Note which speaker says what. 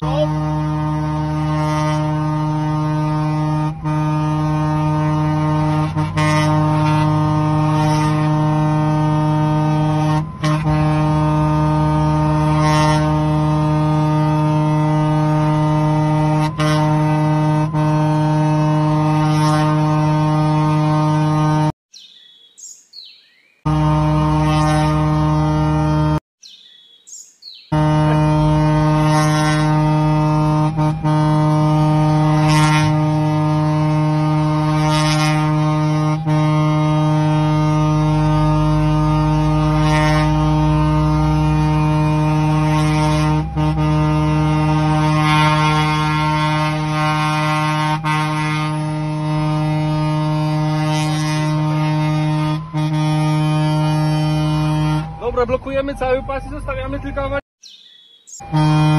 Speaker 1: Bye. Dobra, blokujemy cały pas i zostawiamy tylko
Speaker 2: awaryjny.